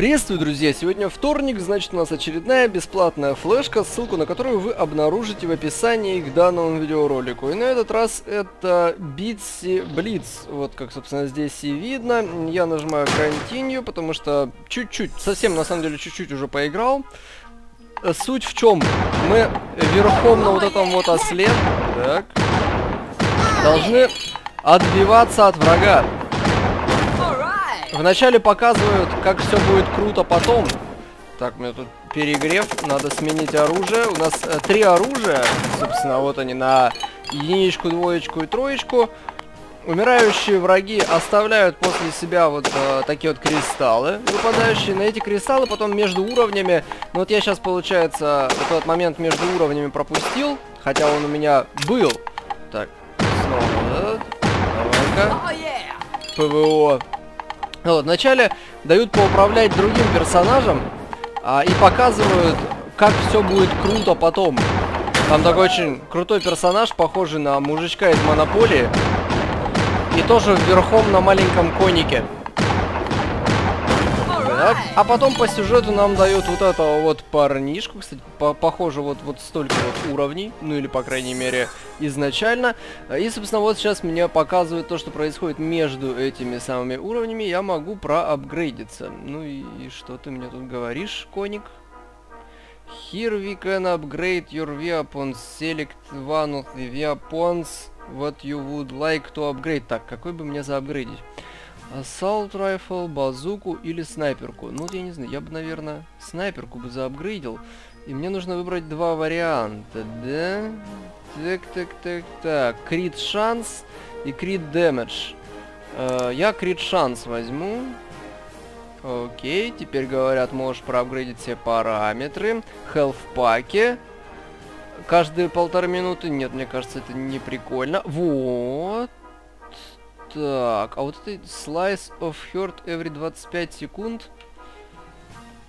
Приветствую, друзья! Сегодня вторник, значит у нас очередная бесплатная флешка, ссылку на которую вы обнаружите в описании к данному видеоролику. И на этот раз это Bitsy Blitz. Вот как, собственно, здесь и видно. Я нажимаю Continue, потому что чуть-чуть, совсем на самом деле чуть-чуть уже поиграл. Суть в чем? Мы верхом на вот этом вот осле, так, должны отбиваться от врага. Вначале показывают, как все будет круто потом. Так, у меня тут перегрев, надо сменить оружие. У нас э, три оружия, собственно, вот они на единичку, двоечку и троечку. Умирающие враги оставляют после себя вот э, такие вот кристаллы, выпадающие. На эти кристаллы потом между уровнями... Ну вот я сейчас, получается, вот этот момент между уровнями пропустил, хотя он у меня был. Так, снова, да? Давай-ка. ПВО. Вот, вначале дают поуправлять другим персонажем а, и показывают, как все будет круто потом. Там такой очень крутой персонаж, похожий на мужичка из Монополии. И тоже верхом на маленьком конике. Так, а потом по сюжету нам дают вот этого вот парнишку, кстати, по похоже вот, вот столько вот уровней, ну или по крайней мере изначально. И, собственно, вот сейчас мне показывают то, что происходит между этими самыми уровнями, я могу проапгрейдиться. Ну и, и что ты мне тут говоришь, коник? Here we can upgrade your weapons, select one of the weapons, what you would like to upgrade. Так, какой бы мне заапгрейдить? Assault Rifle, базуку или снайперку. Ну, я не знаю, я бы, наверное, снайперку бы заапгрейдил. И мне нужно выбрать два варианта, да? Так, так, так, так. Крит шанс и крит дэмэдж. Э, я крит шанс возьму. Окей, теперь говорят, можешь проапгрейдить все параметры. Health паке. Каждые полторы минуты. Нет, мне кажется, это не прикольно. Вот. Так, а вот это slice of hurt every 25 секунд.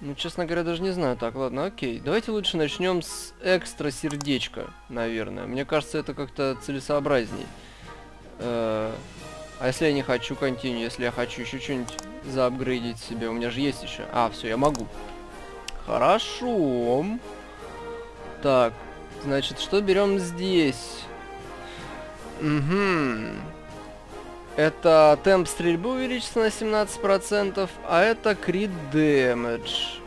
Ну, честно говоря, даже не знаю. Так, ладно, окей. Давайте лучше начнем с экстра сердечка, наверное. Мне кажется, это как-то целесообразней. Э а если я не хочу континю, если я хочу еще что-нибудь заапгрейдить себе? У меня же есть еще. А, все, я могу. Хорошо. Так, значит, что берем здесь? Угу. Это темп стрельбы увеличится на 17%, а это крит дэмэдж.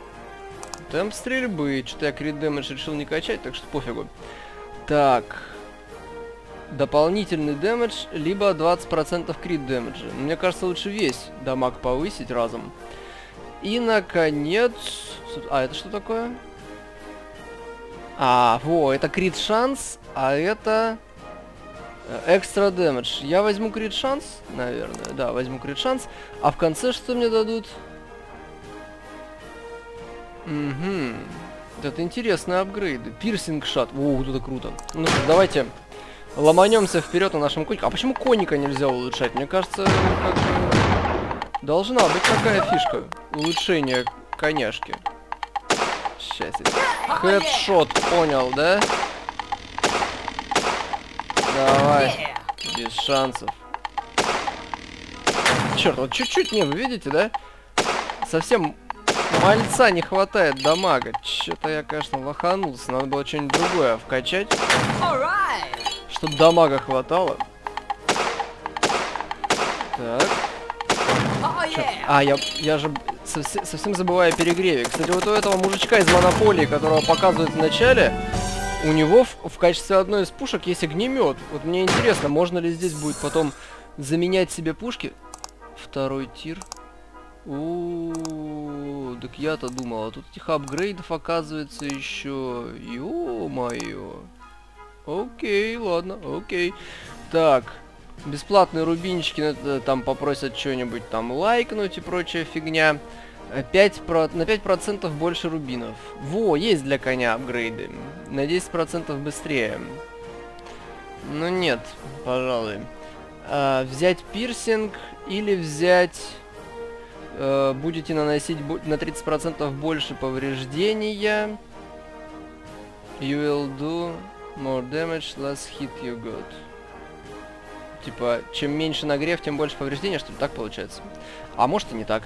Темп стрельбы. Что-то я крит дэмэдж решил не качать, так что пофигу. Так. Дополнительный дэмэдж, либо 20% крит дэмэджа. Мне кажется, лучше весь дамаг повысить разом. И, наконец... А, это что такое? А, во, это крит шанс, а это... Экстра дэмэдж. Я возьму крит шанс, наверное. Да, возьму крит шанс. А в конце что мне дадут? Угу. Это интересные апгрейды. Пирсинг шат. О, вот это круто. Ну что, давайте ломанемся вперед на нашем конике. А почему коника нельзя улучшать? Мне кажется, как должна быть такая фишка. Улучшение коняшки. Сейчас. Хедшот, понял, да? Давай. Без шансов. Черт, вот чуть-чуть не, вы видите, да? Совсем мальца не хватает дамага. Что-то я, конечно, лоханулся. Надо было что-нибудь другое вкачать. Чтобы дамага хватало. Так. Черт. А, я, я же совсем, совсем забываю о перегреве. Кстати, вот у этого мужичка из Монополии, которого показывают в начале, у него в, в качестве одной из пушек есть огнемет. Вот мне интересно, можно ли здесь будет потом заменять себе пушки? Второй тир. -у так я-то думал, а тут этих апгрейдов оказывается еще. Ё-моё. Окей, ладно, окей. Так, бесплатные рубинчики, э, там попросят что-нибудь там лайкнуть и прочая фигня. 5 про... на 5% больше рубинов. Во, есть для коня апгрейды. На 10% быстрее. Ну нет, пожалуй. А, взять пирсинг или взять... А, будете наносить на 30% больше повреждения. You will do more damage, less hit you got. Типа, чем меньше нагрев, тем больше повреждения, что ли? Так получается? А может и не так.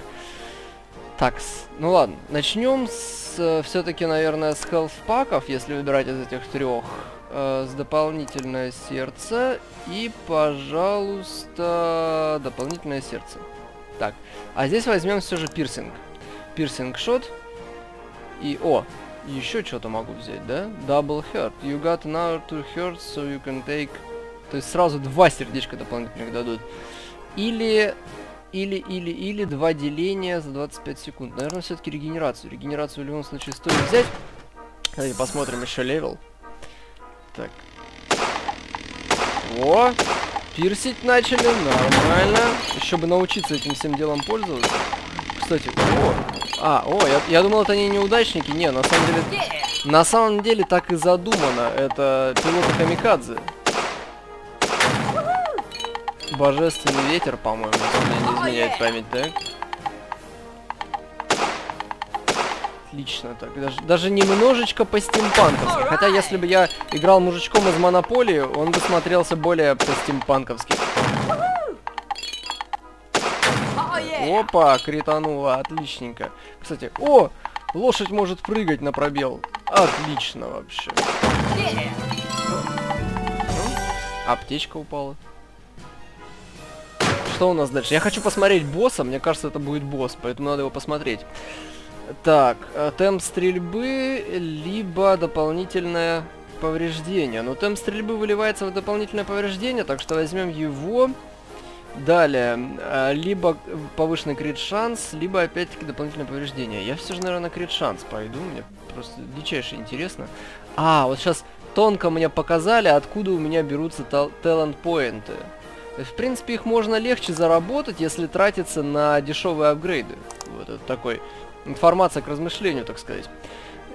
Так, ну ладно, начнем с э, все-таки, наверное, с health паков, если выбирать из этих трех. Э, с дополнительное сердце и, пожалуйста, дополнительное сердце. Так, а здесь возьмем все же пирсинг. Пирсинг шот. И, о, еще что-то могу взять, да? Double heart. You got another two hearts, so you can take... То есть сразу два сердечка дополнительных дадут. Или... Или, или, или два деления за 25 секунд. Наверное, все-таки регенерацию. Регенерацию в любом случае стоит взять. Давайте посмотрим еще level. Так. О! Пирсить начали, нормально. Еще бы научиться этим всем делом пользоваться. Кстати, о! А, о, я, я думал, это они неудачники. Не, на самом деле... На самом деле так и задумано. Это пилоты Камикадзе. Божественный ветер, по-моему, если не изменяет память, да? Отлично, так, даже, даже немножечко по стимпанковски. Хотя, если бы я играл мужичком из Монополии, он бы смотрелся более по стимпанковски. Опа, критануло, отличненько. Кстати, о, лошадь может прыгать на пробел. Отлично вообще. Аптечка упала. Что у нас дальше? Я хочу посмотреть босса, мне кажется, это будет босс, поэтому надо его посмотреть. Так, э, темп стрельбы, либо дополнительное повреждение. Но темп стрельбы выливается в дополнительное повреждение, так что возьмем его. Далее, э, либо повышенный крит шанс, либо опять-таки дополнительное повреждение. Я все же, наверное, на крит шанс пойду, мне просто дичайше интересно. А, вот сейчас тонко мне показали, откуда у меня берутся талант-поинты. В принципе, их можно легче заработать, если тратиться на дешевые апгрейды. Вот это такой информация к размышлению, так сказать.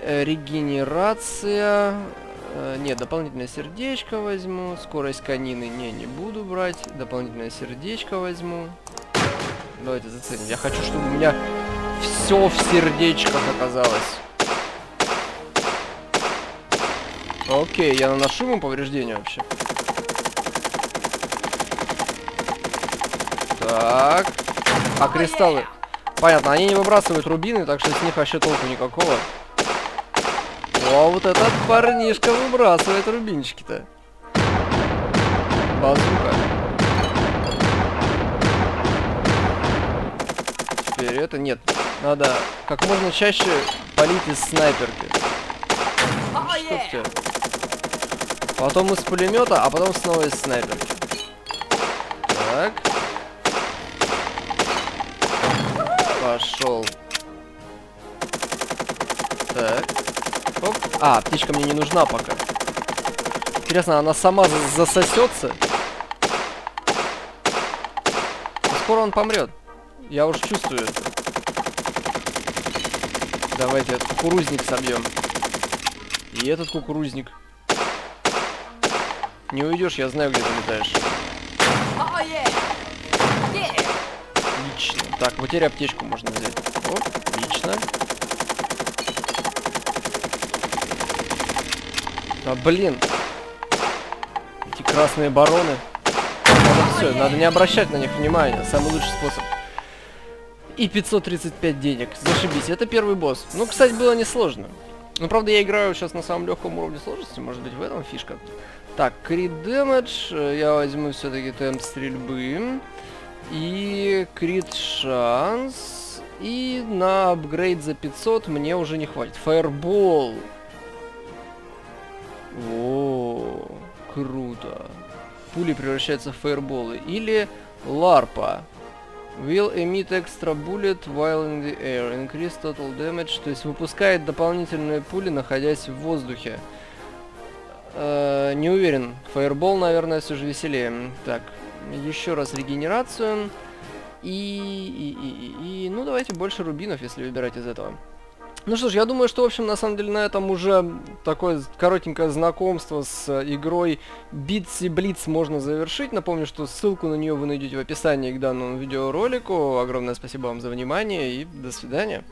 Э, регенерация. Э, нет, дополнительное сердечко возьму. Скорость конины не, не буду брать. Дополнительное сердечко возьму. Давайте заценим. Я хочу, чтобы у меня все в сердечках оказалось. Окей, я наношу ему повреждения вообще. Так. А кристаллы? Понятно, они не выбрасывают рубины, так что с них вообще толку никакого. О, вот этот парнишка выбрасывает рубинчики-то. Базука. Теперь это нет. Надо как можно чаще полить из снайперки. Что все? Потом из пулемета, а потом снова из снайперки. Так. Пошел. Так. Оп. А, птичка мне не нужна пока. Интересно, она сама засосется? Скоро он помрет. Я уж чувствую. Давайте этот кукурузник собьем. И этот кукурузник. Не уйдешь, я знаю, где ты летаешь. Отлично. Так, вот теперь аптечку можно взять. Отлично. А, блин. Эти красные бароны. Надо все, надо не обращать на них внимания. Самый лучший способ. И 535 денег. Зашибись. Это первый босс. Ну, кстати, было несложно. Ну, правда, я играю сейчас на самом легком уровне сложности. Может быть, в этом фишка. Так, крит дэмэдж. Я возьму все-таки темп стрельбы. И крит шанс. И на апгрейд за 500 мне уже не хватит. Фаербол. О, круто. Пули превращаются в фаерболы. Или ларпа. Will emit extra bullet while in the air. Increase total damage. То есть выпускает дополнительные пули, находясь в воздухе. Э, не уверен. Фаербол, наверное, все же веселее. Так, еще раз регенерацию. И, и, и, и, ну давайте больше рубинов, если выбирать из этого. Ну что ж, я думаю, что, в общем, на самом деле на этом уже такое коротенькое знакомство с игрой Bitsy Blitz можно завершить. Напомню, что ссылку на нее вы найдете в описании к данному видеоролику. Огромное спасибо вам за внимание и до свидания.